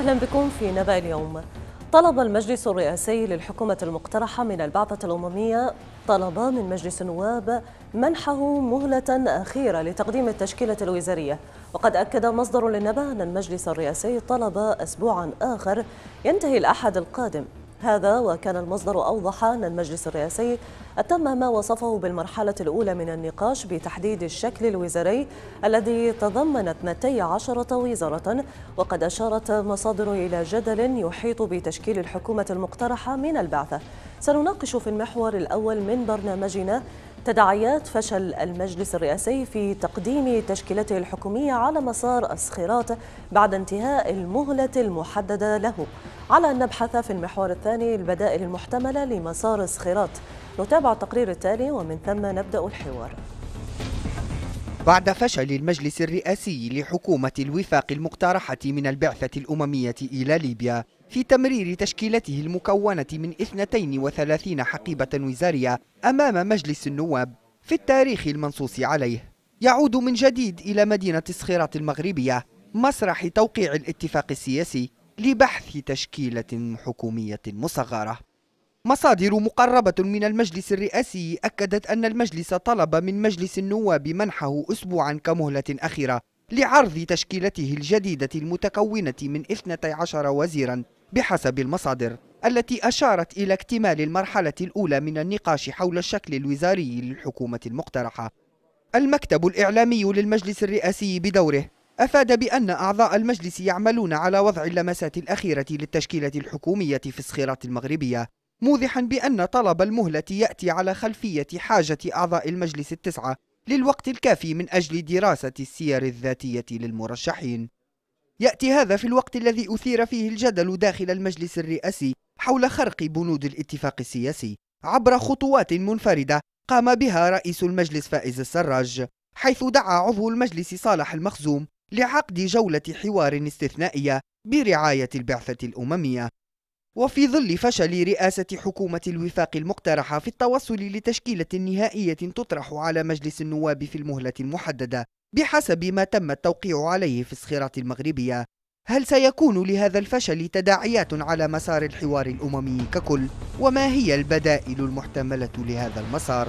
أهلا بكم في نبأ اليوم. طلب المجلس الرئاسي للحكومة المقترحة من البعثة الأممية طلب من مجلس النواب منحه مهلة أخيرة لتقديم التشكيلة الوزارية. وقد أكد مصدر للنبأ أن المجلس الرئاسي طلب أسبوعا آخر ينتهي الأحد القادم. هذا وكان المصدر أوضح أن المجلس الرئاسي أتم ما وصفه بالمرحلة الأولى من النقاش بتحديد الشكل الوزاري الذي تضمن 12 وزارة وقد أشارت مصادر إلى جدل يحيط بتشكيل الحكومة المقترحة من البعثة. سنناقش في المحور الأول من برنامجنا تداعيات فشل المجلس الرئاسي في تقديم تشكيلته الحكومية على مسار الصخيرات بعد انتهاء المهلة المحددة له. على أن نبحث في المحور الثاني البدائل المحتملة لمسار الصخيرات. نتابع التقرير التالي ومن ثم نبدأ الحوار. بعد فشل المجلس الرئاسي لحكومة الوفاق المقترحة من البعثة الأممية إلى ليبيا في تمرير تشكيلته المكونة من 32 حقيبة وزارية أمام مجلس النواب في التاريخ المنصوص عليه. يعود من جديد إلى مدينة الصخيرات المغربية مسرح توقيع الاتفاق السياسي لبحث تشكيلة حكومية مصغرة. مصادر مقربة من المجلس الرئاسي أكدت أن المجلس طلب من مجلس النواب منحه أسبوعا كمهلة أخيرة لعرض تشكيلته الجديدة المتكونة من 12 وزيرا بحسب المصادر التي أشارت إلى اكتمال المرحلة الأولى من النقاش حول الشكل الوزاري للحكومة المقترحة. المكتب الإعلامي للمجلس الرئاسي بدوره أفاد بأن أعضاء المجلس يعملون على وضع اللمسات الأخيرة للتشكيلة الحكومية في الصخيرات المغربية موضحا بأن طلب المهلة يأتي على خلفية حاجة أعضاء المجلس التسعة للوقت الكافي من أجل دراسة السير الذاتية للمرشحين. يأتي هذا في الوقت الذي أثير فيه الجدل داخل المجلس الرئاسي حول خرق بنود الاتفاق السياسي عبر خطوات منفردة قام بها رئيس المجلس فائز السراج حيث دعا عضو المجلس صالح المخزوم لعقد جولة حوار استثنائية برعاية البعثة الأممية. وفي ظل فشل رئاسة حكومة الوفاق المقترحة في التوصل لتشكيلة نهائية تطرح على مجلس النواب في المهلة المحددة بحسب ما تم التوقيع عليه في الصخيرات المغربية هل سيكون لهذا الفشل تداعيات على مسار الحوار الأممي ككل؟ وما هي البدائل المحتملة لهذا المسار؟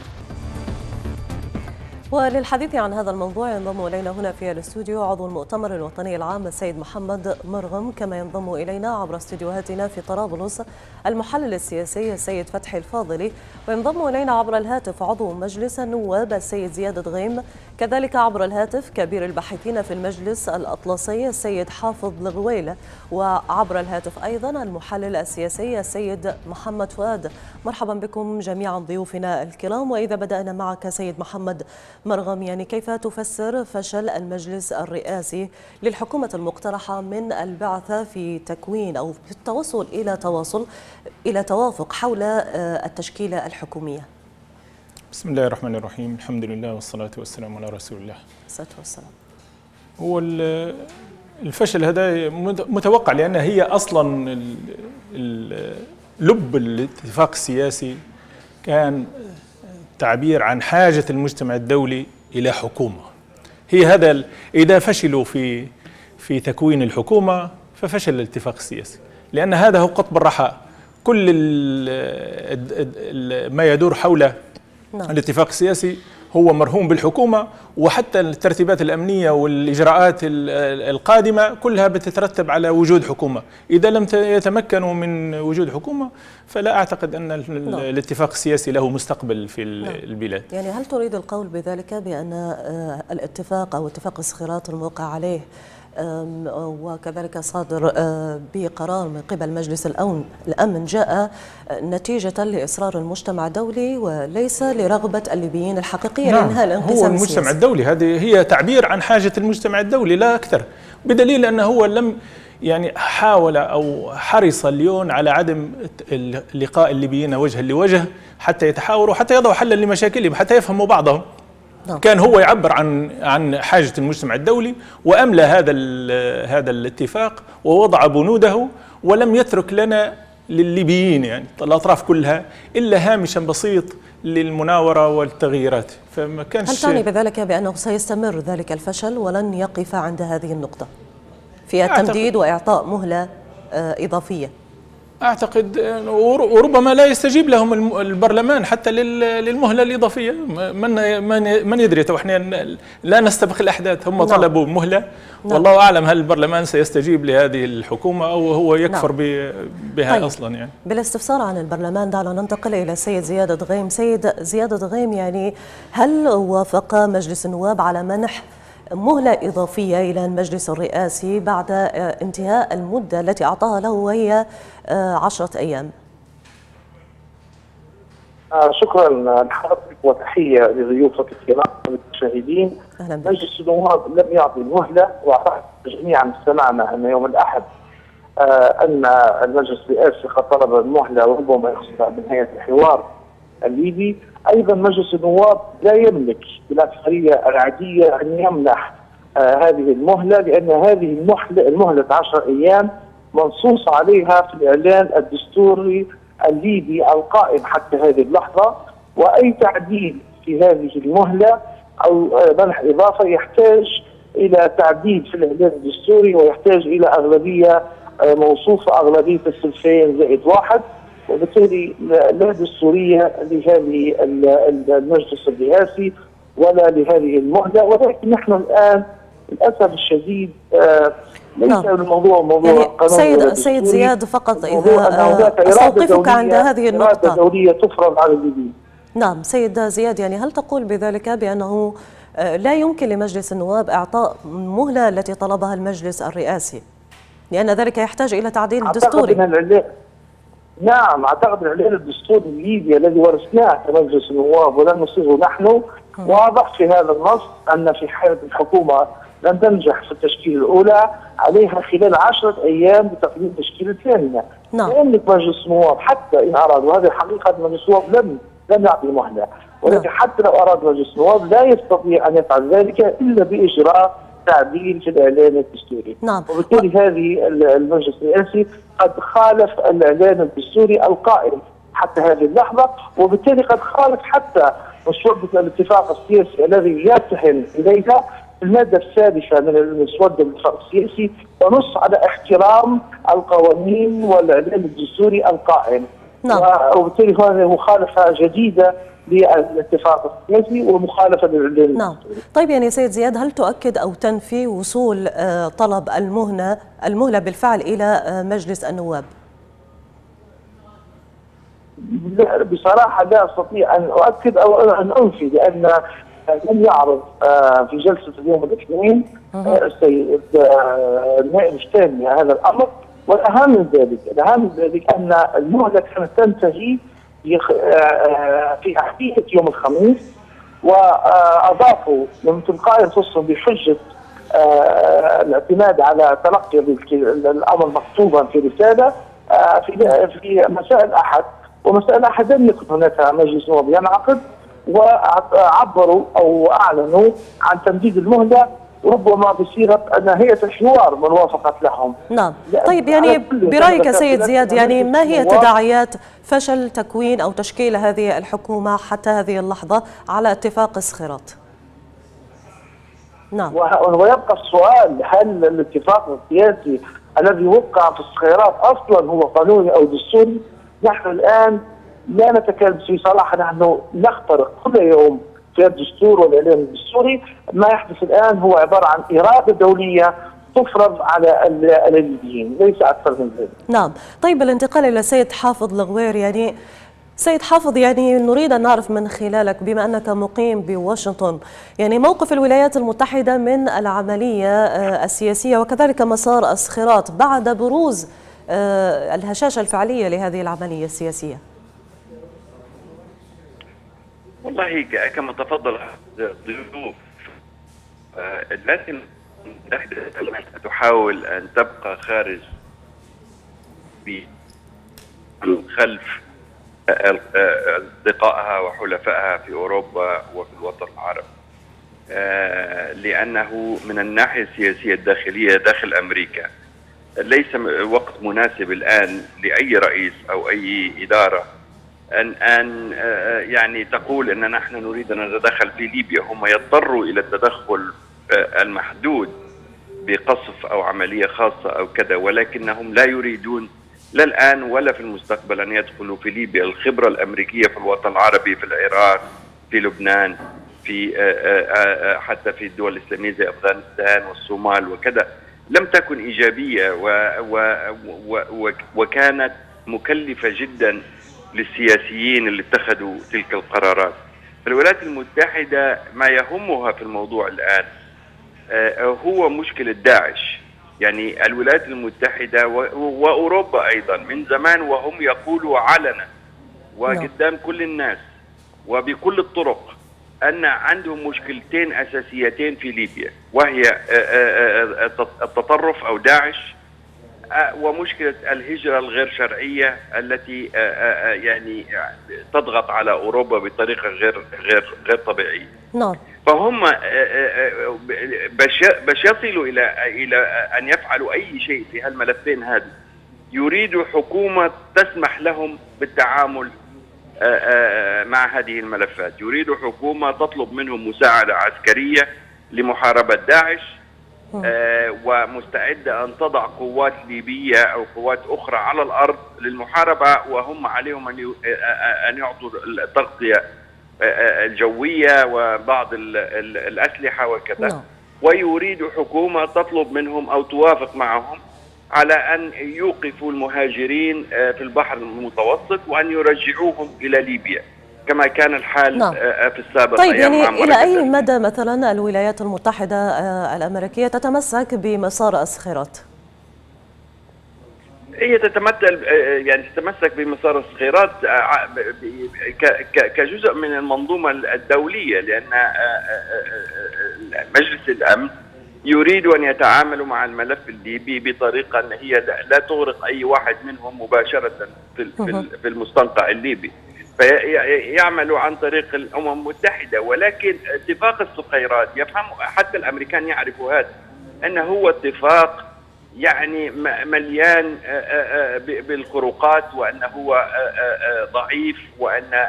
وللحديث عن هذا الموضوع ينضم إلينا هنا في الاستوديو عضو المؤتمر الوطني العام السيد محمد مرغم كما ينضم إلينا عبر استديوهاتنا في طرابلس المحلل السياسي السيد فتحي الفاضلي. وينضم إلينا عبر الهاتف عضو مجلس النواب السيد زياد دغيم كذلك عبر الهاتف كبير الباحثين في المجلس الأطلسي السيد حافظ الغويلة وعبر الهاتف أيضا المحلل السياسي السيد محمد فؤاد. مرحبا بكم جميعا ضيوفنا الكرام. وإذا بدأنا معك سيد محمد مرغم يعني كيف تفسر فشل المجلس الرئاسي للحكومة المقترحة من البعثة في تكوين أو في التوصل إلى تواصل إلى توافق حول التشكيلة الحكومية؟ بسم الله الرحمن الرحيم. الحمد لله والصلاة والسلام على رسول الله. الصلاة والسلام. هو الفشل هذا متوقع لأن هي أصلا لب الاتفاق السياسي كان تعبير عن حاجة المجتمع الدولي إلى حكومة. هي هذا إذا فشلوا في في تكوين الحكومة ففشل الاتفاق السياسي. لأن هذا هو قطب الرحى. كل ما يدور حول نعم. الاتفاق السياسي هو مرهون بالحكومة وحتى الترتيبات الأمنية والإجراءات القادمة كلها بتترتب على وجود حكومة إذا لم يتمكنوا من وجود حكومة فلا أعتقد أن نعم. الاتفاق السياسي له مستقبل في نعم. البلاد يعني هل تريد القول بذلك بأن الاتفاق أو اتفاق الصخيرات الموقع عليه وكذلك صادر بقرار من قبل مجلس الأمن الأمن جاء نتيجة لإصرار المجتمع الدولي وليس لرغبة الليبيين الحقيقية نعم لإنهاء الانقسام هو المجتمع السياسي. الدولي. هذه هي تعبير عن حاجة المجتمع الدولي لا أكثر. بدليل أنه هو لم يعني حاول أو حرص اليوم على عدم لقاء الليبيين وجها لوجه حتى يتحاوروا حتى يضعوا حلا لمشاكلهم حتى يفهموا بعضهم. نعم. كان هو يعبر عن عن حاجة المجتمع الدولي وأملى هذا هذا الاتفاق ووضع بنوده ولم يترك لنا للليبيين يعني الأطراف كلها إلا هامشا بسيط للمناورة والتغييرات فما كانش هل تعني بذلك بأنه سيستمر ذلك الفشل ولن يقف عند هذه النقطة في التمديد وإعطاء مهلة آه، إضافية أعتقد وربما لا يستجيب لهم البرلمان حتى للمهلة الإضافية من من من يدري تو إحنا لا نستبق الأحداث هم نعم. طلبوا مهلة نعم. والله أعلم هل البرلمان سيستجيب لهذه الحكومة أو هو يكفر نعم. بها طيب. أصلا يعني بالاستفسار عن البرلمان دعنا ننتقل إلى السيد زياد دغيم سيد زياد دغيم يعني هل وافق مجلس النواب على منح مهلة إضافية إلى المجلس الرئاسي بعد آه، انتهاء المدة التي أعطاها له وهي آه، عشرة أيام. آه، شكرا لحضرتك وتحية لضيوفك الكرام والمشاهدين. مجلس النواب لم يعطي مهلة وأعتقد جميعا استمعنا أن يوم الأحد أن المجلس الرئاسي قد طلب المهلة وربما يحصل بنهاية الحوار الليبي. أيضا مجلس النواب لا يملك بالاكثريه العادية أن يمنح آه هذه المهلة لأن هذه المهله المهلة 10 أيام منصوص عليها في الإعلان الدستوري الليبي القائم حتى هذه اللحظة. وأي تعديل في هذه المهلة أو آه منح إضافة يحتاج إلى تعديل في الإعلان الدستوري ويحتاج إلى أغلبية آه موصوفة أغلبية الثلثين زائد واحد. وبالتالي لا دستوريه لهذه المجلس الرئاسي ولا لهذه المهله ولكن نحن الآن للأسف الشديد آه، ليس نعم. الموضوع موضوع يعني قانون سيد سيد زياد فقط إذا استوقفك عند هذه النقطة. دولية تفرض على الليبيين نعم سيد زياد يعني هل تقول بذلك بأنه آه، لا يمكن لمجلس النواب إعطاء مهله التي طلبها المجلس الرئاسي؟ لأن ذلك يحتاج إلى تعديل دستوري. نعم أعتقد الاعلان الدستوري الليبي الذي ورثناه كمجلس النواب ولم نصيغه نحن واضح في هذا النص أن في حالة الحكومة لم تنجح في التشكيل الأولى عليها خلال عشرة أيام بتقديم تشكيل الثانية. نعم. لا يملك مجلس النواب حتى إن اراد وهذه حقيقه مجلس النواب لم لم يعطي مهله ولكن نعم. حتى لو أراد مجلس النواب لا يستطيع أن يفعل ذلك إلا بإجراء تعديل في الإعلان الدستوري. نعم. وبالتالي و... هذه المجلس الرئاسي قد خالف الإعلان الدستوري القائم حتى هذه اللحظة وبالتالي قد خالف حتى مسوده الاتفاق السياسي الذي يرتحل إليها المادة السادسة من مسوده الاتفاق السياسي ونص على احترام القوانين والإعلان الدستوري القائم. نعم. وبالتالي هذه مخالفة جديدة للاتفاق السياسي ومخالفة للاعلان نعم طيب يعني سيد زياد هل تؤكد أو تنفي وصول آه، طلب المهله المهله بالفعل إلى آه، مجلس النواب؟ بصراحة لا أستطيع أن أؤكد أو أن أنفي لأن لم يعرض آه، في جلسة اليوم الاثنين السيد النائب الثاني هذا الأمر والأهم من ذلك الأهم من ذلك أن المهلة كانت تنتهي في عشية يوم الخميس وأضافوا من تلقاء أنفسهم بحجة آه، الاعتماد على تلقي الأمر مكتوبا في رسالة آه، في في مساء الأحد ومساء الأحد لم يكن هناك مجلس نواب ينعقد وعبروا أو أعلنوا عن تمديد المهلة ربما بصيغة ان هيئه الحوار من وافقت لهم. نعم. طيب يعني برأيك سيد زياد يعني ما هي تداعيات فشل تكوين أو تشكيل هذه الحكومة حتى هذه اللحظة على اتفاق الصخيرات؟ نعم. ويبقى السؤال هل الاتفاق السياسي الذي وقع في الصخيرات أصلا هو قانوني أو دستوري؟ نحن الآن لا نتكلم في صلاح نحن نخترق كل يوم في الدستور والاعلان الدستوري ما يحدث الآن هو عبارة عن إرادة دولية تفرض على الليبيين ليس أكثر من ذلك. نعم، طيب الانتقال إلى سيد حافظ الغوير يعني سيد حافظ يعني نريد أن نعرف من خلالك بما أنك مقيم بواشنطن يعني موقف الولايات المتحدة من العملية آه، السياسية وكذلك مسار الصخيرات بعد بروز آه، الهشاشة الفعلية لهذه العملية السياسية. والله كما تفضل الضيوف الولايات المتحدة تحاول أن تبقى خارج خلف أصدقائها وحلفائها في أوروبا وفي الوطن العربي. لأنه من الناحية السياسية الداخلية داخل أمريكا. ليس وقت مناسب الآن لأي رئيس أو أي إدارة ان أن آه، يعني تقول إن نحن نريد أن نتدخل في ليبيا هم يضطروا إلى التدخل آه، المحدود بقصف أو عملية خاصة أو كذا ولكنهم لا يريدون لا الآن ولا في المستقبل أن يدخلوا في ليبيا، الخبرة الأمريكية في الوطن العربي في العراق في لبنان في حتى في الدول الإسلامية زي أفغانستان والصومال وكذا لم تكن إيجابية وكانت مكلفة جدا للسياسيين اللي اتخذوا تلك القرارات. الولايات المتحدة ما يهمها في الموضوع الآن هو مشكلة داعش. يعني الولايات المتحدة وأوروبا أيضا من زمان وهم يقولوا علنا وقدام كل الناس وبكل الطرق أن عندهم مشكلتين أساسيتين في ليبيا وهي التطرف أو داعش ومشكلة الهجرة الغير شرعية التي يعني تضغط على أوروبا بطريقة غير غير غير طبيعية. نعم. فهم باش يصلوا إلى إلى أن يفعلوا أي شيء في هالملفين هذه يريدوا حكومة تسمح لهم بالتعامل مع هذه الملفات يريد حكومة تطلب منهم مساعدة عسكرية لمحاربة داعش ومستعدة أن تضع قوات ليبية أو قوات أخرى على الأرض للمحاربة وهم عليهم أن يعطوا التغطية الجوية وبعض الأسلحة وكذا. ويريد حكومة تطلب منهم أو توافق معهم على أن يوقفوا المهاجرين في البحر المتوسط وأن يرجعوهم إلى ليبيا. كما كان الحال نعم. في السابق طيب يعني إلى أي مدى مثلا الولايات المتحدة الأمريكية تتمسك بمسار الصخيرات؟ هي تتمثل يعني تتمسك بمسار الصخيرات كجزء من المنظومة الدولية لأن مجلس الأمن يريد أن يتعاملوا مع الملف الليبي بطريقة أن هي لا تغرق أي واحد منهم مباشرة في في المستنقع الليبي فيعملوا عن طريق الأمم المتحدة ولكن اتفاق الصخيرات يفهم حتى الأمريكان يعرفوا هذا انه هو اتفاق يعني مليان بالخروقات وأنه هو ضعيف وأن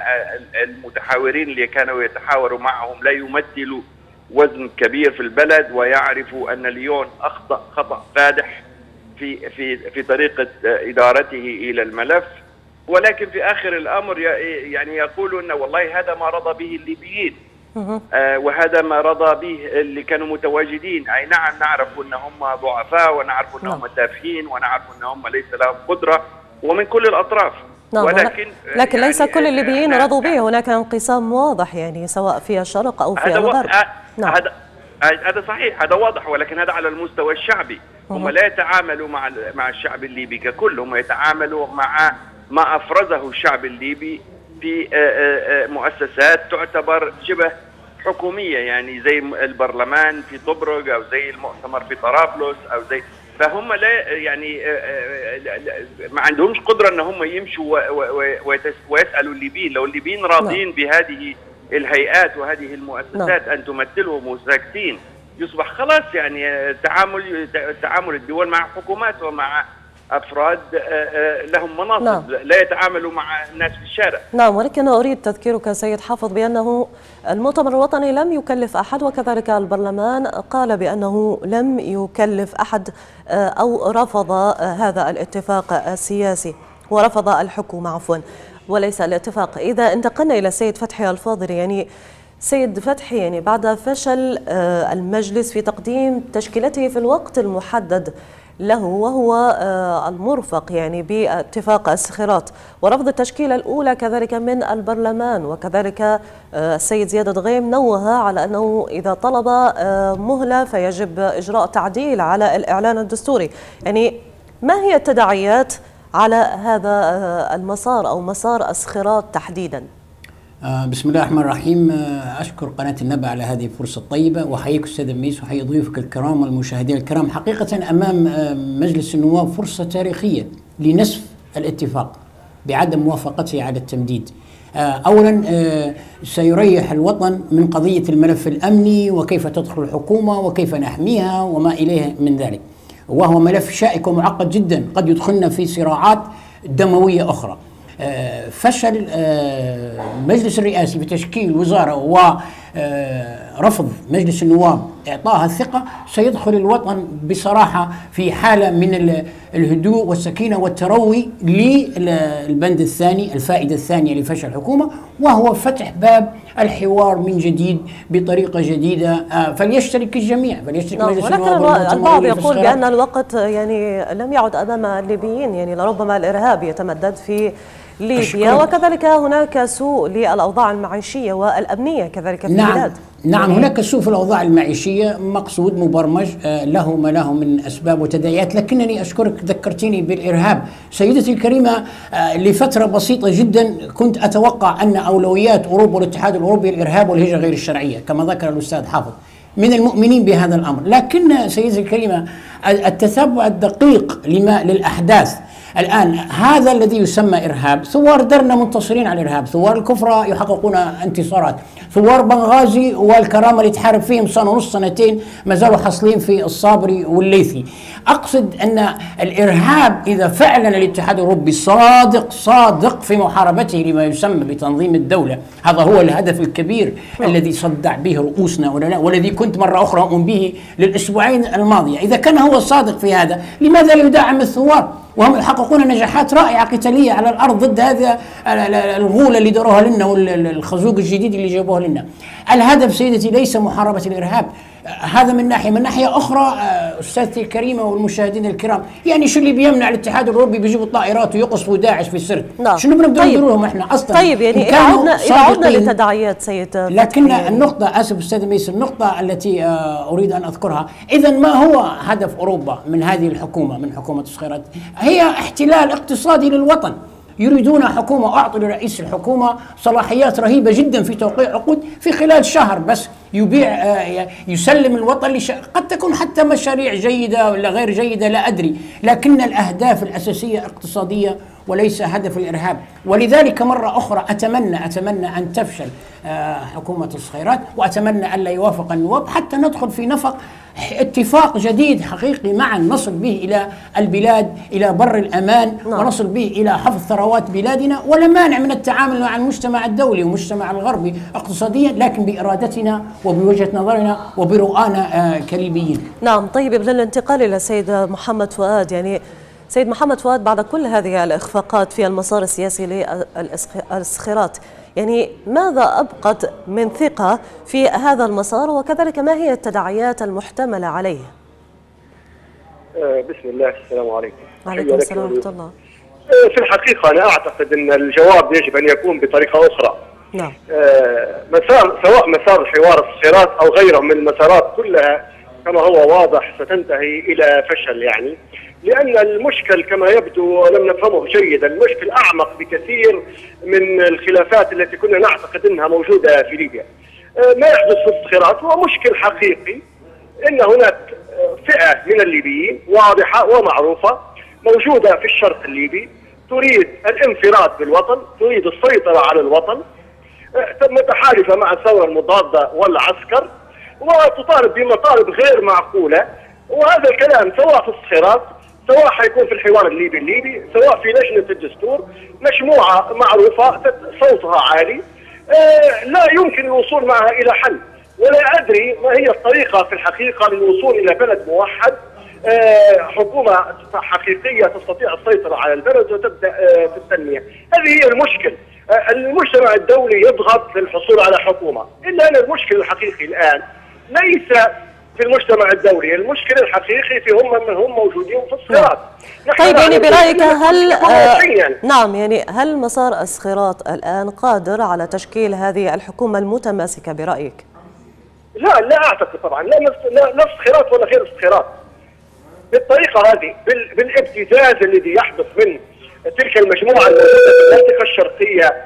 المتحاورين اللي كانوا يتحاوروا معهم لا يمثلوا وزن كبير في البلد ويعرف أن ليون أخطأ خطأ فادح في في في طريقة إدارته إلى الملف. ولكن في آخر الأمر يعني يقول إن والله هذا ما رضى به الليبيين. آه وهذا ما رضى به اللي كانوا متواجدين. أي نعم نعرف إن هم ضعفاء ونعرف إن هم تافهين ونعرف إن هم ليس لهم قدرة ومن كل الأطراف. نعم ولكن لكن يعني ليس كل الليبيين رضوا به. هناك انقسام واضح يعني سواء في الشرق أو في الغرب نعم. هذا هذا صحيح هذا واضح ولكن هذا على المستوى الشعبي. هم لا يتعاملوا مع مع الشعب الليبي ككل هم يتعاملوا مع ما أفرزه الشعب الليبي في مؤسسات تعتبر شبه حكومية يعني زي البرلمان في طبرق أو زي المؤتمر في طرابلس أو زي فهم لا يعني ما عندهمش قدرة إن هم يمشوا ويسألوا الليبيين. لو الليبيين راضين بهذه الهيئات وهذه المؤسسات أن تمثلهم وساكتين يصبح خلاص يعني تعامل تعامل الدول مع حكومات ومع أفراد لهم مناصب نعم. لا يتعاملوا مع الناس في الشارع. نعم ولكن أريد تذكيرك سيد حافظ بأنه المؤتمر الوطني لم يكلف أحد وكذلك البرلمان قال بأنه لم يكلف أحد أو رفض هذا الاتفاق السياسي ورفض الحكومة عفوا. وليس الاتفاق. إذا انتقلنا إلى السيد فتحي الفاضل يعني سيد فتحي يعني بعد فشل المجلس في تقديم تشكيلته في الوقت المحدد له وهو المرفق يعني باتفاق الصخيرات ورفض التشكيلة الأولى كذلك من البرلمان وكذلك السيد زياد دغيم نوه على أنه إذا طلب مهلة فيجب إجراء تعديل على الإعلان الدستوري يعني ما هي التداعيات على هذا المسار أو مسار الصخيرات تحديداً؟ بسم الله الرحمن الرحيم. أشكر قناة النبأ على هذه الفرصة الطيبة. وأحييك أستاذ ميس وحيي ضيوفك الكرام والمشاهدين الكرام. حقيقة أمام مجلس النواب فرصة تاريخية لنسف الاتفاق بعدم موافقته على التمديد. اولا سيريح الوطن من قضية الملف الأمني وكيف تدخل الحكومة وكيف نحميها وما إليه من ذلك. وهو ملف شائك ومعقد جدا. قد يدخلنا في صراعات دموية أخرى. فشل المجلس الرئاسي في تشكيل وزارة و رفض مجلس النواب اعطائها الثقة سيدخل الوطن بصراحة في حالة من الهدوء والسكينة والتروي للبند الثاني الفائدة الثانية لفشل الحكومة وهو فتح باب الحوار من جديد بطريقة جديدة آه، فليشترك الجميع فليشترك نعم مجلس النواب البعض يقول بأن الوقت يعني لم يعد أمام الليبيين يعني لربما الإرهاب يتمدد في ليبيا وكذلك هناك سوء للأوضاع المعيشية والأمنية كذلك في نعم. البلاد. نعم هناك سوء في الأوضاع المعيشية مقصود مبرمج آه، له ما له من أسباب وتداعيات. لكنني أشكرك ذكرتيني بالإرهاب. سيدتي الكريمة آه، لفترة بسيطة جدا كنت أتوقع أن أولويات أوروبا والاتحاد الأوروبي الإرهاب والهجرة غير الشرعية كما ذكر الأستاذ حافظ. من المؤمنين بهذا الأمر. لكن سيدتي الكريمة التتبع الدقيق لما للأحداث الآن هذا الذي يسمى إرهاب ثوار درنا منتصرين على الإرهاب ثوار الكفرة يحققون انتصارات ثوار بنغازي والكرامة اللي تحارب فيهم سنة ونص سنتين ما زالوا حاصلين في الصابري والليثي. أقصد أن الإرهاب إذا فعلا الاتحاد الأوروبي صادق صادق في محاربته لما يسمى بتنظيم الدولة. هذا هو الهدف الكبير نعم. الذي صدع به رؤوسنا والذي كنت مرة أخرى أؤمن به للأسبوعين الماضية. إذا كان هو صادق في هذا لماذا لا يدعم الثوار؟ وهم يحققون نجاحات رائعة قتالية على الأرض ضد هذا الغولة اللي داروها لنا والخزوق الجديد اللي جابوه لنا. الهدف سيدتي ليس محاربة الإرهاب، هذا من ناحية، من ناحية أخرى آه، أستاذتي الكريمة والمشاهدين الكرام، يعني شو اللي بيمنع الاتحاد الأوروبي بيجيبوا الطائرات ويقصفوا داعش في السرد؟ نعم. شنو بنقدر طيب. لهم إحنا أصلا؟ طيب يعني اذا عدنا عدنا لتداعيات سيد لكن النقطة أسف أستاذ ميس النقطة التي آه، أريد أن أذكرها، اذا ما هو هدف أوروبا من هذه الحكومة من حكومة الصخيرات؟ هي احتلال اقتصادي للوطن يريدون حكومة أعطوا لرئيس الحكومة صلاحيات رهيبة جدا في توقيع عقود في خلال شهر بس. يبيع آه، يسلم الوطن لش... قد تكون حتى مشاريع جيدة ولا غير جيدة لا أدري. لكن الأهداف الأساسية اقتصادية وليس هدف الإرهاب. ولذلك مرة أخرى أتمنى أتمنى أن تفشل آه، حكومة الصخيرات وأتمنى ألا يوافق النواب حتى ندخل في نفق اتفاق جديد حقيقي معا. نصل به إلى البلاد إلى بر الأمان نعم. ونصل به إلى حفظ ثروات بلادنا ولا مانع من التعامل مع المجتمع الدولي والمجتمع الغربي اقتصاديا لكن بإرادتنا وبوجهة نظرنا وبرؤانا آه، كليبيين. نعم طيب قبل الانتقال إلى السيد محمد فؤاد يعني سيد محمد فؤاد بعد كل هذه الإخفاقات في المسار السياسي للإسخيرات يعني ماذا أبقت من ثقة في هذا المسار؟ وكذلك ما هي التداعيات المحتملة عليه؟ آه، بسم الله السلام عليكم. وعليكم السلام ورحمة الله. آه، في الحقيقة أنا أعتقد أن الجواب يجب أن يكون بطريقة أخرى. نعم. آه، مسار سواء مسار حوار الصراط أو غيره من المسارات كلها كما هو واضح ستنتهي إلى فشل يعني. لأن المشكل كما يبدو لم نفهمه جيدا المشكل أعمق بكثير من الخلافات التي كنا نعتقد أنها موجودة في ليبيا. آه، ما يحدث في الصخيرات هو مشكل حقيقي أن هناك فئة من الليبيين واضحة ومعروفة موجودة في الشرق الليبي تريد الانفراد بالوطن تريد السيطرة على الوطن. آه، متحالفة مع الثورة المضادة والعسكر. وتطالب بمطالب غير معقولة. وهذا الكلام سواء في الصخيرات سواء حيكون في الحوار الليبي الليبي سواء في لجنة الدستور مجموعة معروفة صوتها عالي. آه، لا يمكن الوصول معها إلى حل. ولا أدري ما هي الطريقة في الحقيقة للوصول إلى بلد موحد. آه، حكومة حقيقية تستطيع السيطرة على البلد وتبدأ آه، في التنمية. هذه هي المشكل. المجتمع الدولي يضغط للحصول على حكومة. إلا أن المشكل الحقيقي الآن ليس في المجتمع الدولي المشكلة الحقيقي في هم من هم موجودين في الصراط. طيب يعني برأيك هل آه نعم يعني هل مسار الصخيرات الآن قادر على تشكيل هذه الحكومة المتماسكة برأيك؟ لا لا أعتقد طبعا. لا نفس لا نفس خيرات ولا غير الصخيرات بالطريقة هذه بالابتزاز الذي يحدث من تلك المجموعة الموجودة في المنطقة الشرقية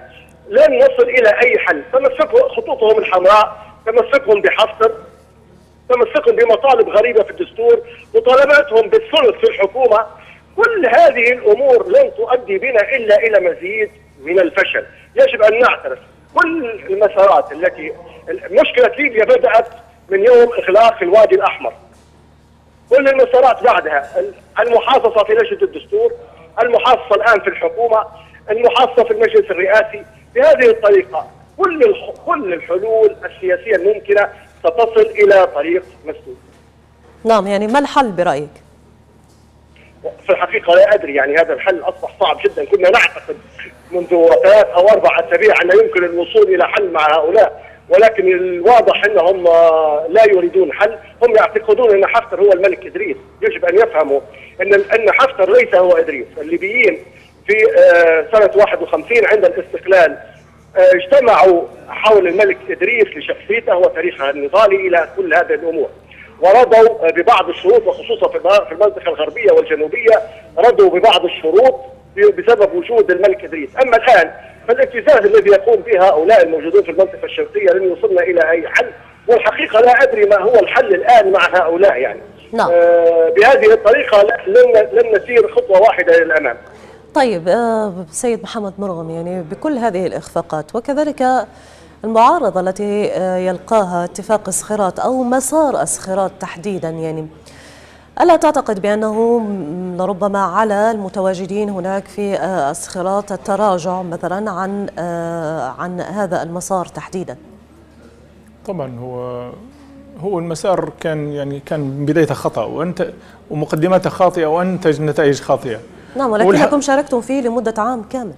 لن نصل إلى أي حل. تمسكوا خطوطهم الحمراء تمسكهم بحفتر تمسكهم بمطالب غريبة في الدستور مطالباتهم بالثلث في الحكومة. كل هذه الأمور لن تؤدي بنا إلا إلى مزيد من الفشل. يجب أن نعترف. كل المسارات التي مشكلة ليبيا بدأت من يوم اغلاق الوادي الأحمر. كل المسارات بعدها المحاصصة في لجنة الدستور المحاصصة الآن في الحكومة المحاصصة في المجلس الرئاسي. بهذه الطريقة كل كل الحلول السياسية الممكنة ستصل إلى طريق مسدود. نعم يعني ما الحل برأيك؟ في الحقيقة لا أدري يعني هذا الحل أصبح صعب جدا كنا نعتقد منذ ثلاث أو أربع أسابيع أن يمكن الوصول إلى حل مع هؤلاء ولكن الواضح أنهم لا يريدون حل هم يعتقدون أن حفتر هو الملك إدريس يجب أن يفهموا أن أن حفتر ليس هو إدريس الليبيين في آه، سنة 51 عند الاستقلال اجتمعوا حول الملك إدريس لشخصيته وتاريخه النضالي إلى كل هذه الأمور ورضوا ببعض الشروط وخصوصا في المنطقة الغربية والجنوبية رضوا ببعض الشروط بسبب وجود الملك إدريس، أما الآن فالابتزاز الذي يقوم به هؤلاء الموجودون في المنطقة الشرقية لن يوصلنا إلى أي حل، والحقيقة لا أدري ما هو الحل الآن مع هؤلاء يعني. نعم. آه بهذه الطريقة لن لن نسير خطوة واحدة للأمام. طيب آه سيد محمد مرغم يعني بكل هذه الإخفاقات وكذلك المعارضة التي آه، يلقاها اتفاق اسخراط أو مسار اسخراط تحديدا يعني ألا تعتقد بأنه لربما على المتواجدين هناك في آه، اسخراط التراجع مثلا عن آه، عن هذا المسار تحديدا؟ طبعا هو هو المسار كان يعني كان بدايته خطأ وأنت ومقدماته خاطئة وأنتج نتائج خاطئة نعم ولكنكم شاركتم فيه لمدة عام كامل.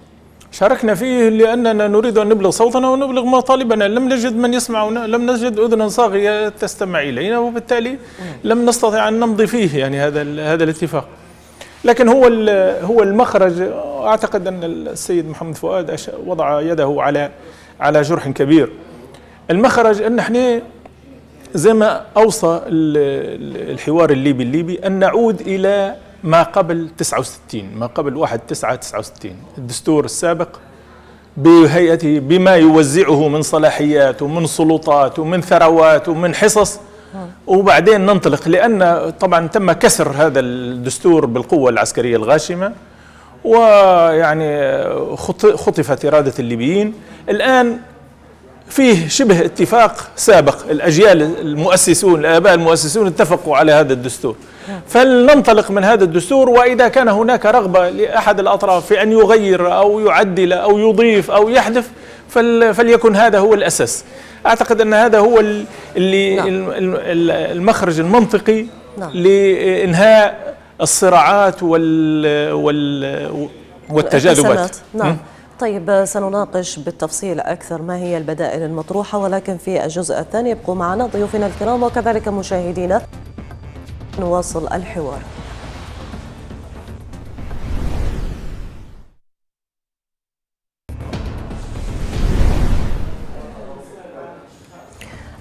شاركنا فيه لأننا نريد أن نبلغ صوتنا ونبلغ مطالبنا لم نجد من يسمعنا لم نجد أذنا صاغية تستمع إلينا وبالتالي لم نستطع أن نمضي فيه يعني هذا هذا الاتفاق. لكن هو هو المخرج. أعتقد أن السيد محمد فؤاد وضع يده على على جرح كبير. المخرج أن إحنا زي ما أوصى الحوار الليبي الليبي أن نعود إلى ما قبل 69 ما قبل 1 9 69 الدستور السابق بهيئته بما يوزعه من صلاحيات ومن سلطات ومن ثروات ومن حصص. وبعدين ننطلق لأن طبعا تم كسر هذا الدستور بالقوة العسكرية الغاشمة. ويعني خطفت إرادة الليبيين. الآن فيه شبه اتفاق سابق. الأجيال المؤسسون الآباء المؤسسون اتفقوا على هذا الدستور. فلننطلق من هذا الدستور وإذا كان هناك رغبة لأحد الأطراف في أن يغير أو يعدل أو يضيف أو يحذف فليكن هذا هو الأساس. أعتقد أن هذا هو اللي نعم. المخرج المنطقي نعم. لإنهاء الصراعات وال, وال والتجاذبات. نعم. طيب سنناقش بالتفصيل أكثر ما هي البدائل المطروحة ولكن في الجزء الثاني يبقوا معنا ضيوفنا الكرام وكذلك مشاهدينا. نواصل الحوار.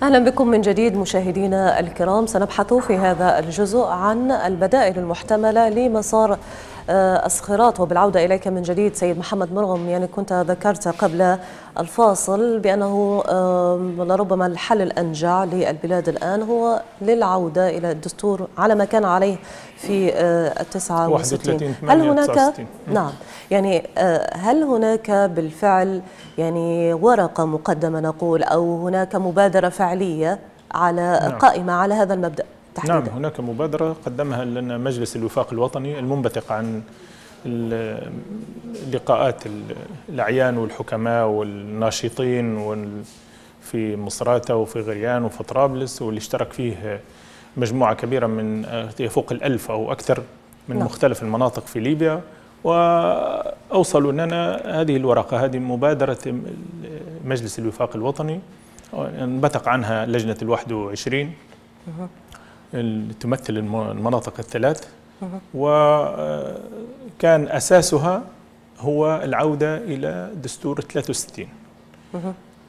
أهلا بكم من جديد مشاهدينا الكرام. سنبحث في هذا الجزء عن البدائل المحتملة لمسار الصخيرات وبالعودة إليك من جديد سيد محمد مرغم. يعني كنت ذكرت قبل الفاصل بأنه لربما الحل الأنجع للبلاد الآن هو للعودة إلى الدستور على ما كان عليه في آه، التسعة وستين. هل هناك نعم. يعني آه، هل هناك بالفعل يعني ورقة مقدمة نقول أو هناك مبادرة فعلية على نعم. قائمة على هذا المبدأ؟ تحديدا نعم هناك مبادرة قدمها لنا مجلس الوفاق الوطني المنبثق عن لقاءات الأعيان والحكماء والناشطين في مصراتة وفي غريان وفي طرابلس واللي اشترك فيه مجموعة كبيرة من يفوق الألف أو أكثر من نعم. مختلف المناطق في ليبيا. وأوصلوا لنا هذه الورقة هذه مبادرة مجلس الوفاق الوطني انبثق عنها لجنة الواحد وعشرين. تمثل المناطق الثلاث. وكان أساسها هو العودة إلى دستور 63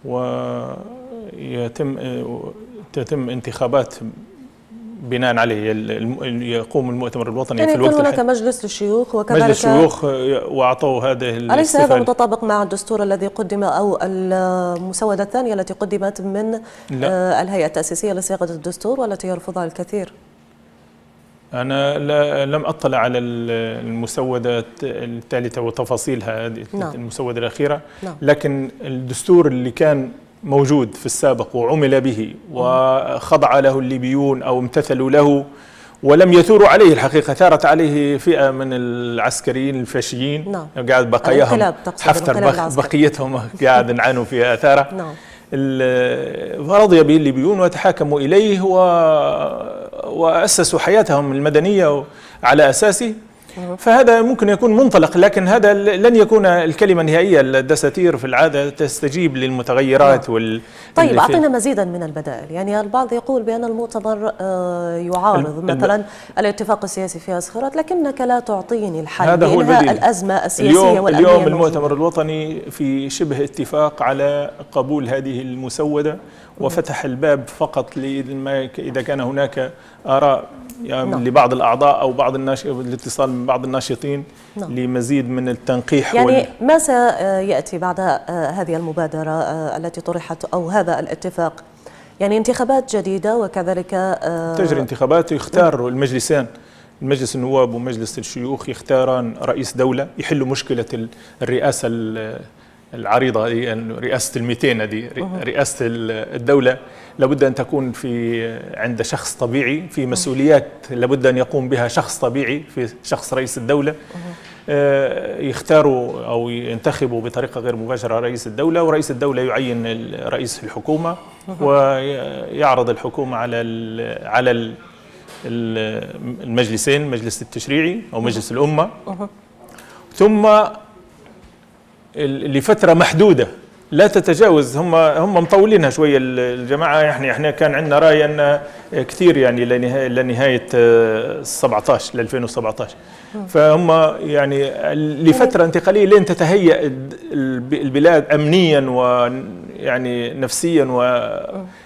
ويتم تتم انتخابات بناء عليه يقوم المؤتمر الوطني يعني في الوقت هناك مجلس للشيوخ وكذلك مجلس الشيوخ واعطوا هذه أليس هذا متطابق مع الدستور الذي قدم أو المسودة الثانية التي قدمت من لا. آه، الهيئة التأسيسية لصياغة الدستور والتي يرفضها الكثير؟ أنا لا لم أطلع على المسودة الثالثة وتفاصيلها هذه نعم. المسودة الأخيرة نعم. لكن الدستور اللي كان موجود في السابق وعمل به وخضع له الليبيون أو امتثلوا له ولم يثوروا عليه الحقيقة ثارت عليه فئة من العسكريين الفاشيين نعم. قاعد بقاياهم حفتر بقيتهم قاعد نعانوا في آثاره نعم. فرضي به الليبيون وتحاكموا إليه و... وأسسوا حياتهم المدنية على أساسه فهذا ممكن يكون منطلق لكن هذا لن يكون الكلمة النهائية. الدساتير في العادة تستجيب للمتغيرات وال طيب أعطينا مزيدا من البدائل. يعني البعض يقول بأن المؤتمر آه، يعارض مثلا الاتفاق السياسي في أسخرات لكنك لا تعطيني الحل هذا هو البديل. الأزمة السياسية اليوم, اليوم المؤتمر الوطني في شبه اتفاق على قبول هذه المسودة. وفتح الباب فقط لما إذا كان هناك آراء يعني نعم. لبعض الأعضاء أو بعض الناش... الاتصال من بعض الناشطين نعم. لمزيد من التنقيح يعني وال... ما سيأتي بعد هذه المبادرة التي طرحت أو هذا الاتفاق يعني انتخابات جديدة وكذلك تجري انتخابات يختار المجلسان مجلس النواب ومجلس الشيوخ يختاران رئيس دولة يحلوا مشكلة الرئاسة العريضة هذه يعني رئاسة ال هذه رئاسة الدولة لابد أن تكون في عند شخص طبيعي في مسؤوليات لابد أن يقوم بها شخص طبيعي في شخص رئيس الدولة. آه، يختاروا أو ينتخبوا بطريقة غير مباشرة رئيس الدولة ورئيس الدولة يعين رئيس الحكومة ويعرض الحكومة على على المجلسين المجلس التشريعي أو مجلس الأمة. ثم لفتره محدودة. لا تتجاوز. هم هم مطولينها شوية الجماعة. يعني إحنا كان عندنا رأي أن كثير يعني لنهاية 17 ل 2017 فهم يعني لفترة انتقالية لين تتهيأ البلاد امنيا ويعني نفسيا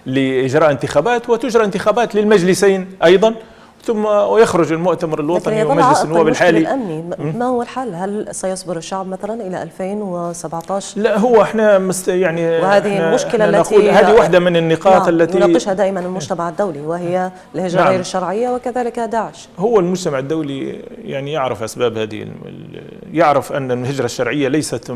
ولاجراء انتخابات. وتجرى انتخابات للمجلسين أيضا. ثم ويخرج المؤتمر الوطني ومجلس النواب الحالي. الأمني ما هو الحل؟ هل سيصبر الشعب مثلا إلى 2017؟ لا هو إحنا مست يعني وهذه المشكلة التي هذه واحدة من النقاط نعم التي يناقشها دائما المجتمع الدولي وهي الهجره نعم. غير الشرعية وكذلك داعش. هو المجتمع الدولي يعني يعرف أسباب هذه يعرف أن الهجرة الشرعية ليست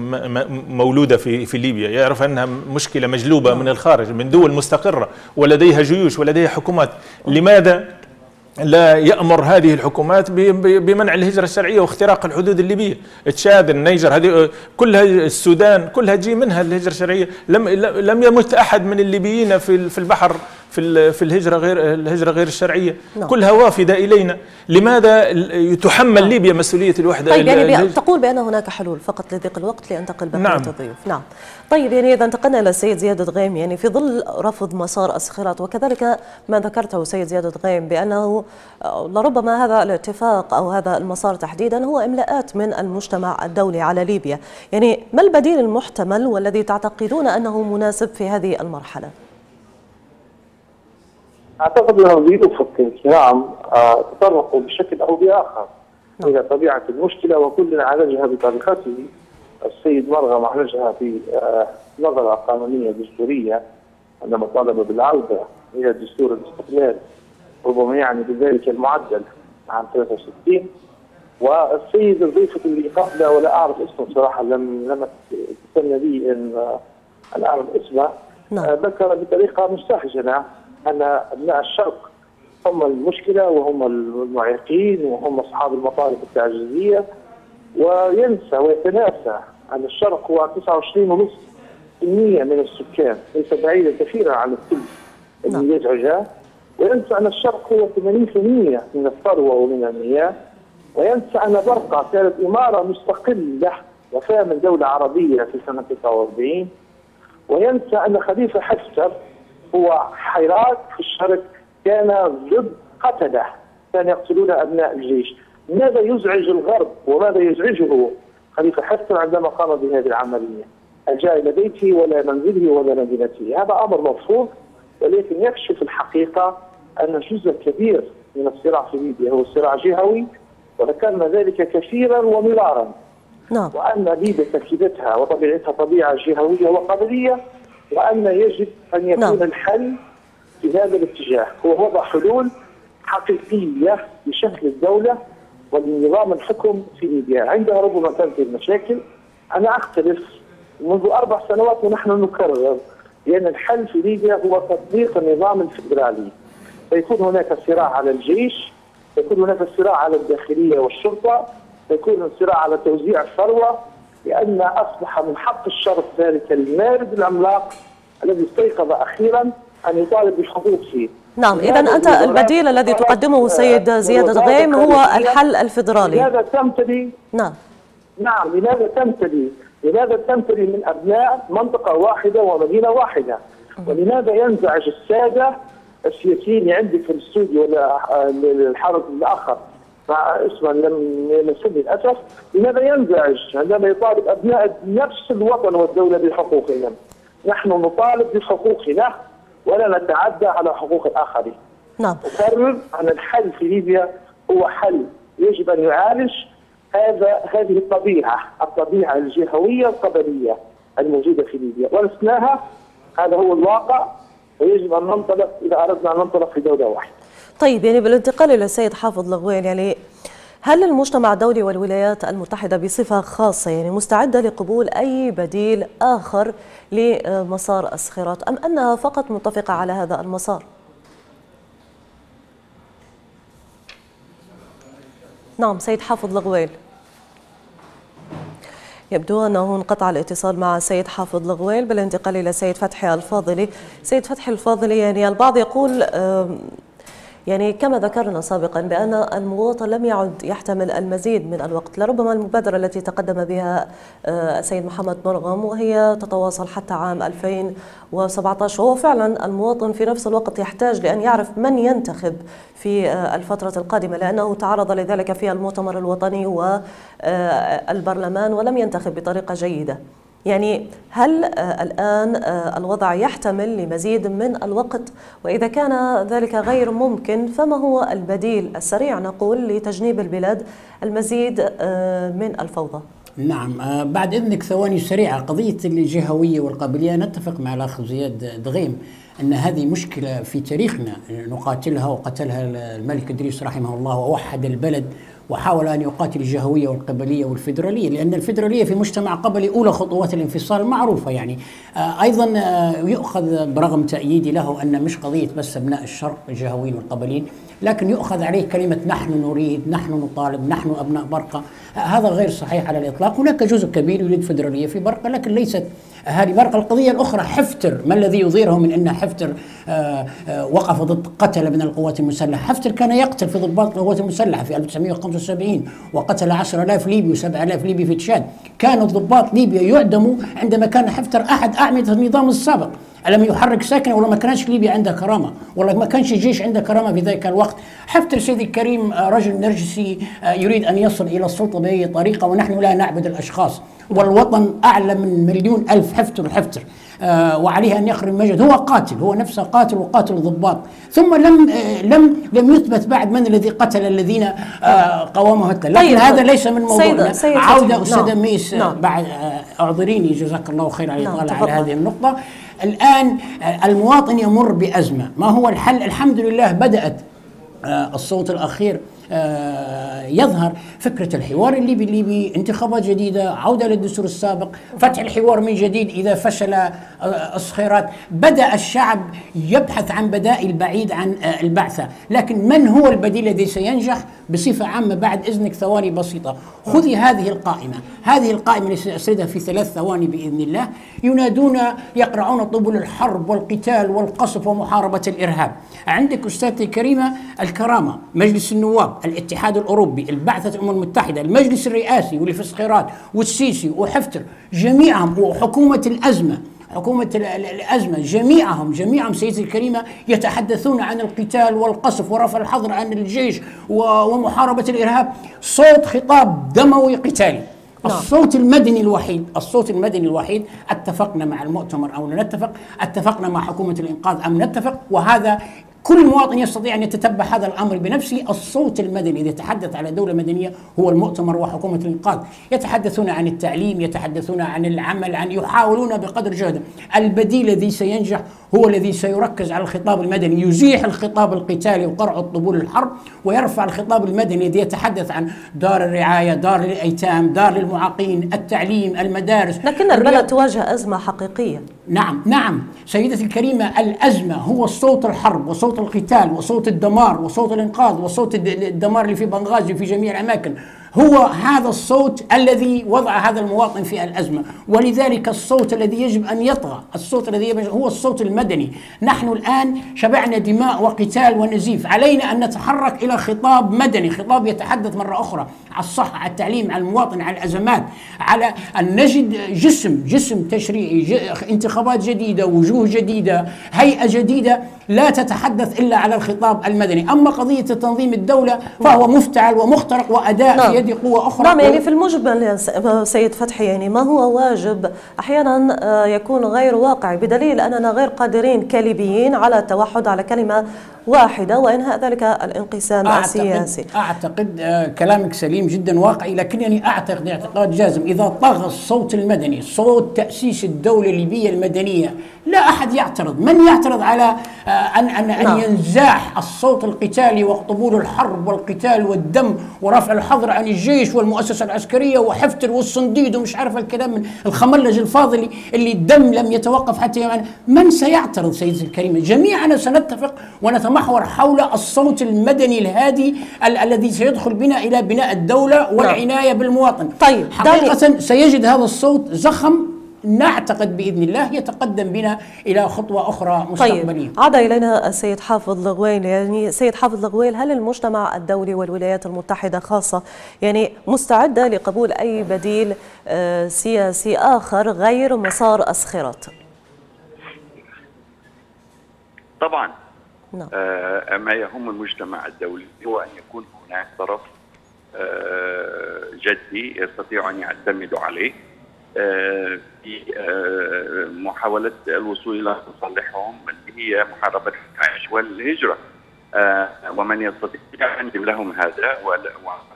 مولودة في في ليبيا يعرف أنها مشكلة مجلوبة نعم. من الخارج من دول مستقرة ولديها جيوش ولديها حكومات. لماذا؟ لا يأمر هذه الحكومات بمنع الهجرة الشرعية واختراق الحدود الليبية. تشاد النيجر هذه كلها السودان كلها تجي منها الهجرة الشرعية. لم لم يمت أحد من الليبيين في البحر في في الهجرة غير الهجرة غير الشرعية نعم. كلها وافدة إلينا لماذا تحمل نعم. ليبيا مسؤولية الوحدة طيب يعني تقول بأن هناك حلول فقط لضيق الوقت لأنتقل بقية نعم. الضيوف نعم طيب يعني إذا انتقلنا إلى السيد زياد دغيم يعني في ظل رفض مسار الصخيرات وكذلك ما ذكرته سيد زياد دغيم بأنه لربما هذا الاتفاق أو هذا المسار تحديدا هو إملاءات من المجتمع الدولي على ليبيا يعني ما البديل المحتمل والذي تعتقدون أنه مناسب في هذه المرحلة؟ أعتقد ان ضيوفك الكرام آه، تطرقوا بشكل أو بآخر نعم. إلى طبيعة المشكلة وكل عالجها بطريقته السيد مرغم عالجها في آه، نظرة قانونية دستورية عندما طالب بالعودة إلى دستور الاستقلال ربما يعني بذلك المعدل عام 63 والسيد الضيفة اللي قبله ولا أعرف اسمه صراحة لم لم تسمى لي إن آه، أن أعرف اسمه نعم. ذكر بطريقة مستحجنه أن ابناء الشرق هم المشكلة وهم المعيقين وهم أصحاب المطالب التعجيزيه وينسى ويتناسى أن الشرق هو 29.5% من السكان ليس بعيدا كثيرا عن الثلث الذي نعم. يزعجه. وينسى أن الشرق هو 80% من الثروة ومن المياه. وينسى أن برقة كانت إمارة مستقلة وفاة من دولة عربية في سنه 49 وينسى أن خليفة حفتر هو حراك في الشرق كان ضد قتله كان يقتلون أبناء الجيش. ماذا يزعج الغرب وماذا يزعجه؟ خليفة حفتر عندما قام بهذه العملية. الجاء إلى بيته ولا منزله ولا مدينته. هذا أمر مرفوض ولكن يكشف الحقيقة أن جزء كبير من الصراع في ليبيا هو صراع جهوي وذكرنا ذلك كثيرا ومرارا. نعم. وأن ليبيا تركيبتها وطبيعتها طبيعة جهوية وقبلية وأن يجب أن يكون نعم. الحل في هذا الاتجاه. هو وضع حلول حقيقية لشكل الدولة ولنظام الحكم في ليبيا عندها ربما تنتهي المشاكل. أنا أختلف منذ أربع سنوات ونحن نكرر لأن الحل في ليبيا هو تطبيق النظام الفدرالي. سيكون هناك صراع على الجيش سيكون هناك صراع على الداخلية والشرطة سيكون صراع على توزيع الثروة لأن أصبح من حق الشرط ذلك المارد العملاق الذي استيقظ أخيرا أن يطالب بحقوقه. نعم اذا أنت البديل الذي تقدمه سيد زياد الغيم هو الحل الفدرالي لماذا تمتلي؟ نعم. نعم لماذا تمتلي؟ لماذا تمتلي من أبناء منطقة واحدة ومدينة واحدة؟ ولماذا ينزعج السادة السياسيين عندي في الاستوديو ولا الحرس الآخر؟ مع اسما لم يمسني للأسف. لماذا ينزعج؟ عندما يطالب أبناء نفس الوطن والدولة بحقوقهم. نحن نطالب بحقوقنا ولا نتعدى على حقوق الآخرين. نعم. اكرر أن الحل في ليبيا هو حل يجب أن يعالج هذا هذه الطبيعة الطبيعة الجهوية القبلية الموجودة في ليبيا. ورثناها هذا هو الواقع ويجب أن ننطلق إذا أردنا أن ننطلق في دولة واحدة. طيب يعني بالانتقال إلى السيد حافظ لغوين يعني هل المجتمع الدولي والولايات المتحدة بصفة خاصة يعني مستعدة لقبول أي بديل آخر لمسار الصخيرات أم أنها فقط متفقة على هذا المسار؟ نعم سيد حافظ لغويل يبدو أنه انقطع الاتصال مع السيد حافظ لغويل بالانتقال إلى السيد فتحي الفاضلي سيد فتحي الفاضلي يعني البعض يقول يعني كما ذكرنا سابقا بأن المواطن لم يعد يحتمل المزيد من الوقت لربما المبادرة التي تقدم بها آه، السيد محمد مرغم وهي تتواصل حتى عام 2017 وهو فعلا المواطن في نفس الوقت يحتاج لأن يعرف من ينتخب في آه، الفترة القادمة لأنه تعرض لذلك في المؤتمر الوطني والبرلمان ولم ينتخب بطريقة جيدة. يعني هل آه، الآن آه، الوضع يحتمل لمزيد من الوقت؟ وإذا كان ذلك غير ممكن فما هو البديل السريع نقول لتجنيب البلاد المزيد آه، من الفوضى؟ نعم بعد إذنك ثواني سريعة. قضية الجهوية والقابلية نتفق مع الأخ زياد دغيم أن هذه مشكلة في تاريخنا نقاتلها وقتلها الملك إدريس رحمه الله ووحد البلد وحاول أن يقاتل الجهوية والقبلية والفيدرالية لأن الفيدرالية في مجتمع قبلي أولى خطوات الانفصال معروفة يعني. آه، أيضا آه، يؤخذ برغم تأييدي له أن مش قضية بس أبناء الشرق الجهويين والقبليين لكن يؤخذ عليه كلمة نحن نريد نحن نطالب نحن أبناء برقة. هذا غير صحيح على الإطلاق. هناك جزء كبير يريد فيدرالية في برقة لكن ليست هذه برقة القضية الأخرى حفتر ما الذي يظهره من أن حفتر آه، آه، وقف ضد قتل من القوات المسلحة؟ حفتر كان يقتل في ضباط القوات المسلحة في 1975 وقتل 10000 ليبي و7000 ليبي في تشاد. كانوا ضباط ليبيا يعدموا عندما كان حفتر أحد أعمدة النظام السابق. ألم يحرك ساكنة ولا ما كانش ليبيا عندها كرامة. ولا ما كانش الجيش عنده كرامة في ذلك الوقت. حفتر سيدي الكريم آه، رجل نرجسي يريد أن يصل إلى السلطة بأي طريقة ونحن لا نعبد الأشخاص. والوطن أعلى من مليون ألف حفتر حفتر آه وعليه أن يخرج مجد. هو قاتل هو نفسه قاتل وقاتل ضباط. ثم لم آه لم لم يثبت بعد من الذي قتل الذين آه قاوموا هتلر لكن طيب هذا ليس من موضوعنا. عودة أستاذ نعم. ميس نعم. بعد آه، أعذريني جزاك الله خير على نعم. على هذه النقطة. الآن آه، المواطن يمر بأزمة. ما هو الحل؟ الحمد لله بدأت آه، الصوت الأخير آه، يظهر فكرة الحوار الليبي الليبي انتخابات جديدة عودة للدستور السابق فتح الحوار من جديد إذا فشل آه، الصخيرات. بدأ الشعب يبحث عن بدائل بعيد عن آه، البعثة. لكن من هو البديل الذي سينجح؟ بصفة عامة بعد إذنك ثواني بسيطة. خذي هذه القائمة. هذه القائمة التي سأسردها في ثلاث ثواني بإذن الله. ينادون يقرعون طبول الحرب والقتال والقصف ومحاربة الإرهاب. عندك أستاذتي الكريمة الكرامة مجلس النواب. الاتحاد الأوروبي البعثة الأمم المتحدة المجلس الرئاسي والفسخيرات والسيسي وحفتر جميعهم وحكومة الأزمة حكومة الأزمة جميعهم جميعهم سيدتي الكريمة يتحدثون عن القتال والقصف ورفع الحظر عن الجيش ومحاربة الإرهاب صوت خطاب دموي قتالي نعم. الصوت المدني الوحيد الصوت المدني الوحيد اتفقنا مع المؤتمر أو لا نتفق اتفقنا مع حكومة الإنقاذ أم نتفق وهذا كل مواطن يستطيع أن يتتبع هذا الأمر بنفسه. الصوت المدني إذا يتحدث على دولة مدنية هو المؤتمر وحكومة الإنقاذ. يتحدثون عن التعليم يتحدثون عن العمل عن يحاولون بقدر جهدهم البديل الذي سينجح هو الذي سيركز على الخطاب المدني. يزيح الخطاب القتالي وقرع الطبول الحرب ويرفع الخطاب المدني الذي يتحدث عن دار الرعاية دار الايتام دار للمعاقين التعليم المدارس. لكن البلد تواجه أزمة حقيقية. نعم نعم. سيدتي الكريمة الأزمة هو صوت الحرب وصوت القتال وصوت الدمار وصوت الإنقاذ وصوت الدمار اللي في بنغازي وفي جميع الأماكن. هو هذا الصوت الذي وضع هذا المواطن في الأزمة. ولذلك الصوت الذي يجب أن يطغى الصوت الذي يجب هو الصوت المدني. نحن الآن شبعنا دماء وقتال ونزيف. علينا أن نتحرك إلى خطاب مدني خطاب يتحدث مرة أخرى على الصحة على التعليم على المواطن على الأزمات على أن نجد جسم جسم تشريعي انتخابات جديدة وجوه جديدة هيئة جديدة لا تتحدث إلا على الخطاب المدني. أما قضية تنظيم الدولة فهو مفتعل ومخترق وأداء نعم. في يد قوة أخرى. نعم يعني في المجمل سيد فتحي يعني ما هو واجب؟ أحيانا آه، يكون غير واقعي بدليل أننا غير قادرين كليبيين على التوحد على كلمة واحدة وإنهاء ذلك الانقسام أعتقد السياسي. أعتقد آه كلامك سليم جدا واقعي لكنني أعتقد اعتقاد جازم إذا طغى الصوت المدني صوت تأسيس الدولة الليبية المدنية لا أحد يعترض. من يعترض على آه أن, أن, أن نعم. ينزاح الصوت القتالي وقبول الحرب والقتال والدم ورفع الحظر عن الجيش والمؤسسة العسكرية وحفتر والصنديد ومش عارف الكلام الخملج الفاضل اللي الدم لم يتوقف حتى يعني من سيعترض سيدتي الكريمة جميعنا سنتفق ونتمحور حول الصوت المدني الهادي ال الذي سيدخل بنا إلى بناء الدولة والعناية بالمواطن. طيب حقيقة سيجد هذا الصوت زخم نعتقد بإذن الله يتقدم بنا إلى خطوة أخرى مستقبلية. طيب عاد إلينا السيد حافظ لغويل يعني سيد حافظ لغويل هل المجتمع الدولي والولايات المتحدة خاصة يعني مستعدة لقبول أي بديل آه، سياسي آخر غير مسار اسخرات؟ طبعا نعم. آه ما يهم المجتمع الدولي هو أن يكون هناك طرف آه جدي يستطيع أن يعتمدوا عليه في آه، محاولة الوصول إلى مصالحهم اللي هي محاربة الداعش والهجرة. آه، ومن يستطيع أن لهم هذا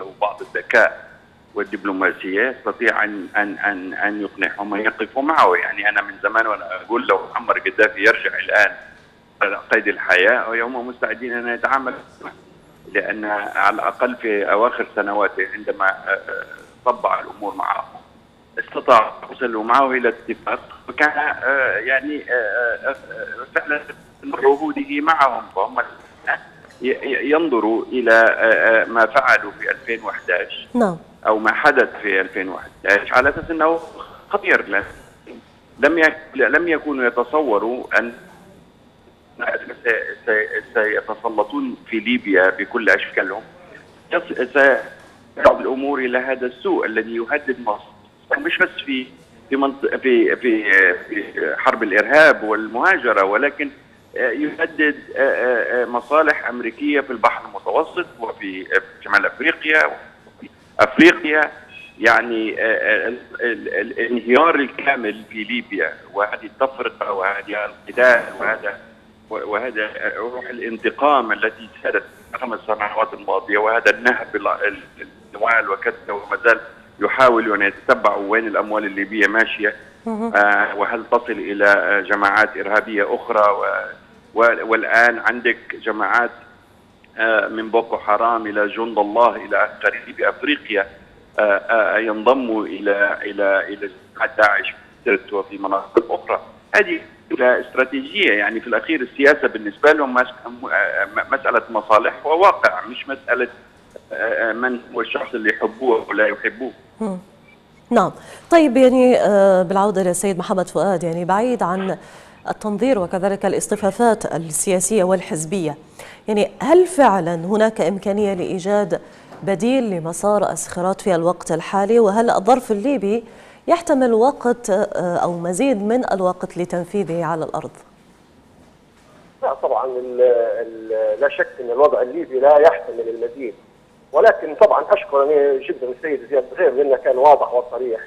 وبعض الذكاء والدبلوماسية يستطيع أن أن أن أن يقنعهم أن يقفوا معه. يعني أنا من زمان وأنا أقول لو معمر قدافي يرجع الآن على قيد الحياة هم مستعدين أن يتعاملوا لأن على الأقل في أواخر سنواته عندما آه، طبع الأمور معه. استطاع وصلوا معه إلى اتفاق وكان آه، يعني آه، آه، فعلا عهوده معهم فهم ينظروا إلى ما فعلوا في 2011 نعم. أو ما حدث في 2011 على أساس إنه خطير لم لم يكونوا يتصوروا أن سيتسلطون في ليبيا بكل أشكالهم. سيدعوا الأمور إلى هذا السوء الذي يهدد مصر. مش بس في في في في حرب الإرهاب والمهاجرة ولكن يهدد مصالح أمريكية في البحر المتوسط وفي شمال أفريقيا وفي أفريقيا. يعني الانهيار الكامل في ليبيا وهذه التفرقة وهذه القتال وهذا وهذا روح الانتقام التي سادت الخمس سنوات الماضيه وهذا النهب الاموال وكذا وما زال يحاولوا أن يتتبعوا وين الأموال الليبيه ماشية آه وهل تصل إلى جماعات إرهابية أخرى و والآن عندك جماعات آه من بوكو حرام إلى جند الله إلى قريب أفريقيا آه ينضموا إلى إلى إلى داعش وفي مناطق أخرى. هذه استراتيجية يعني في الأخير السياسة بالنسبة لهم مسألة مصالح وواقع مش مسألة من هو الشخص اللي يحبوه ولا يحبوه. نعم. طيب يعني آه، بالعودة للسيد محمد فؤاد يعني بعيد عن التنظير وكذلك الاصطفافات السياسية والحزبية يعني هل فعلا هناك إمكانية لإيجاد بديل لمسار أسخرات في الوقت الحالي؟ وهل الظرف الليبي يحتمل وقت آه، أو مزيد من الوقت لتنفيذه على الأرض؟ لا طبعا لا شك أن الوضع الليبي لا يحتمل المزيد. ولكن طبعا أشكر جدا السيد زياد بغير لأنه كان واضح وصريح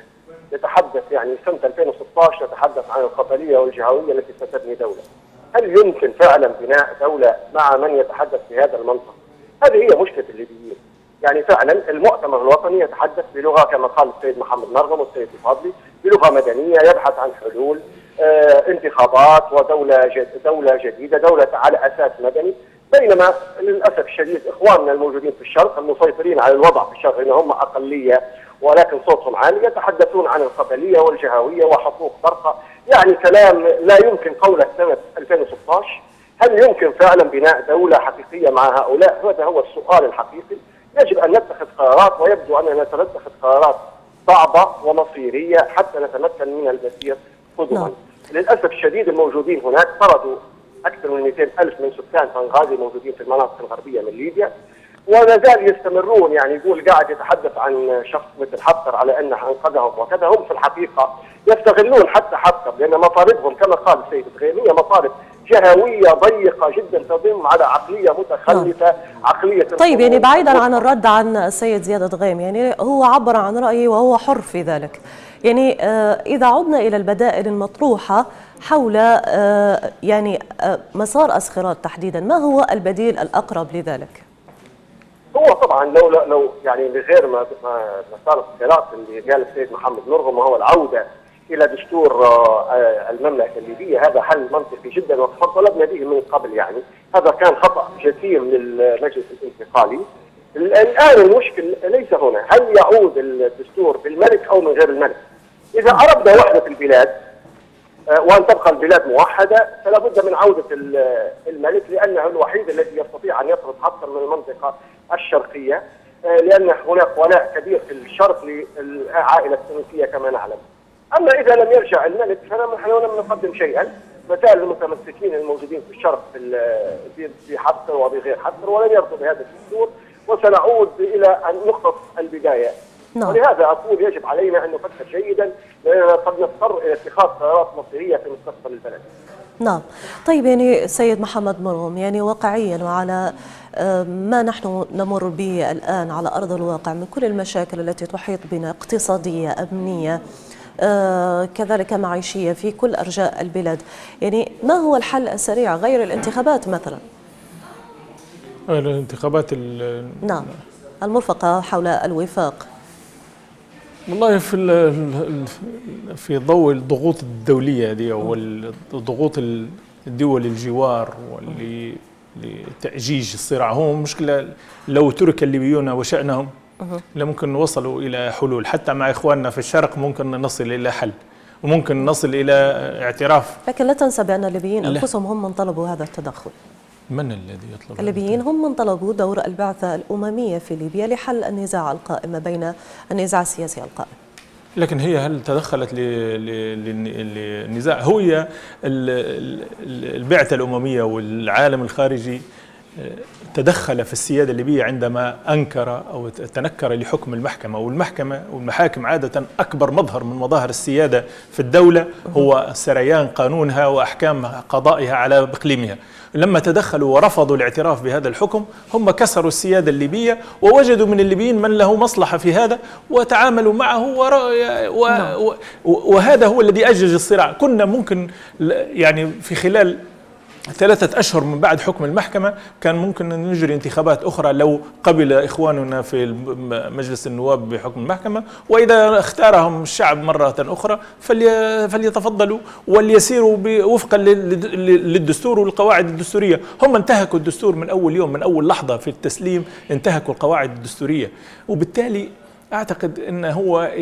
يتحدث يعني سنة 2016 يتحدث عن القبلية والجهوية التي ستبني دولة. هل يمكن فعلا بناء دولة مع من يتحدث بهذا المنطق؟ هذه هي مشكلة الليبيين. يعني فعلا المؤتمر الوطني يتحدث بلغة كما قال السيد محمد مرغم والسيد الفضلي بلغة مدنية يبحث عن حلول آه انتخابات ودولة جد دولة جديدة دولة على أساس مدني بينما للأسف الشديد إخواننا الموجودين في الشرق المسيطرين على الوضع في الشرق ان هم أقلية ولكن صوتهم عالي يتحدثون عن القبليه والجهوية وحقوق فرقه يعني كلام لا يمكن قوله سنة 2016 هل يمكن فعلا بناء دولة حقيقية مع هؤلاء هذا هو السؤال الحقيقي يجب أن نتخذ قرارات ويبدو أننا سنتخذ قرارات صعبة ومصيرية حتى نتمكن من المسير قدما. نعم. للأسف الشديد الموجودين هناك طردوا أكثر من 200 ألف من سكان بنغازي موجودين في المناطق الغربية من ليبيا. ولا زال يستمرون يعني يقول قاعد يتحدث عن شخص مثل حفتر على أنه أنقذهم وكذا. هم في الحقيقة يستغلون حتى حفتر لأن مطالبهم كما قال السيد الغيم هي مطالب جهوية ضيقة جدا تضم على عقلية متخلفة نعم. عقلية طيب يعني بعيدا عن الرد عن السيد زياد دغيم يعني هو عبر عن رأيه وهو حر في ذلك. يعني آه إذا عدنا إلى البدائل المطروحة حول آه يعني آه مسار اسخرات تحديدا. ما هو البديل الأقرب لذلك؟ هو طبعا لو لو يعني بغير ما مسار الصراط اللي قال السيد محمد مرغم وهو العودة إلى دستور آه، المملكة الليبية هذا حل منطقي جدا وقد طلبنا به من قبل يعني. هذا كان خطأ جسيم للمجلس الانتقالي. الآن المشكل ليس هنا. هل يعود الدستور بالملك أو من غير الملك؟ إذا أردنا وحدة البلاد وأن تبقى البلاد موحدة فلا بد من عودة الملك لأنه الوحيد الذي يستطيع أن يفرض حقا من المنطقة الشرقية آه، لأن هناك ولاء كبير في الشرق للعائلة التونسية كما نعلم. أما إذا لم يرجع الملك فنحن لم نقدم شيئا مثال المتمسكين الموجودين في الشرق في حفتر وبغير حفتر ولن يرضوا بهذا الدستور وسنعود إلى نقطه البداية. نعم. ولهذا أقول يجب علينا أن نفكر جيدا لأننا قد نضطر إلى اتخاذ قرارات مصيرية في مستقبل البلد. نعم. طيب يعني سيد محمد مرغم يعني واقعيا وعلى ما نحن نمر به الآن على أرض الواقع من كل المشاكل التي تحيط بنا اقتصادية أمنية آه، كذلك معيشية في كل أرجاء البلاد. يعني ما هو الحل السريع غير الانتخابات مثلا؟ الانتخابات نعم. المرفقة حول الوفاق. والله في في ضوء الضغوط الدولية دي أو الضغوط الدول الجوار واللي لتأجيج الصراع. هو مشكلة لو ترك الليبيون وشأنهم لممكن وصلوا إلى حلول. حتى مع إخواننا في الشرق ممكن نصل إلى حل وممكن نصل إلى اعتراف. لكن لا تنسى بأن الليبيين أنفسهم هم من طلبوا هذا التدخل. من الذي يطلب الليبيين هم من طلبوا دور البعثة الأممية في ليبيا لحل النزاع القائم بين النزاع السياسي القائم. لكن هي هل تدخلت للنزاع هي البعثة الأممية والعالم الخارجي؟ تدخل في السيادة الليبية عندما أنكر أو تنكر لحكم المحكمة والمحكمة والمحاكم عادة أكبر مظهر من مظاهر السيادة في الدولة هو سريان قانونها وأحكام قضائها على إقليمها لما تدخلوا ورفضوا الاعتراف بهذا الحكم هم كسروا السيادة الليبية ووجدوا من الليبيين من له مصلحة في هذا وتعاملوا معه و... نعم. وهذا هو الذي أجج الصراع كنا ممكن يعني في خلال ثلاثة أشهر من بعد حكم المحكمة كان ممكن أن نجري انتخابات أخرى لو قبل إخواننا في مجلس النواب بحكم المحكمة. وإذا اختارهم الشعب مرة أخرى فليتفضلوا وليسيروا وفقا للدستور والقواعد الدستورية. هم انتهكوا الدستور من أول يوم من أول لحظة في التسليم انتهكوا القواعد الدستورية. وبالتالي أعتقد أن هو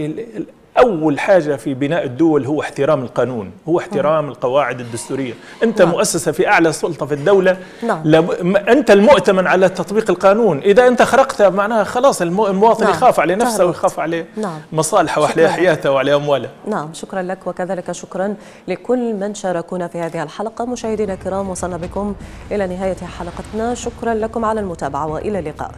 أول حاجة في بناء الدول هو احترام القانون هو احترام القواعد الدستورية. أنت نعم. مؤسسة في أعلى سلطة في الدولة نعم. لب... أنت المؤتمن على تطبيق القانون. إذا أنت خرقت معناها خلاص المواطن نعم. يخاف على نفسه ويخاف على نعم. مصالحه وعلى حياته وعلى أمواله. نعم شكرا لك وكذلك شكرا لكل من شاركونا في هذه الحلقة. مشاهدينا الكرام وصلنا بكم إلى نهاية حلقتنا. شكرا لكم على المتابعة وإلى اللقاء.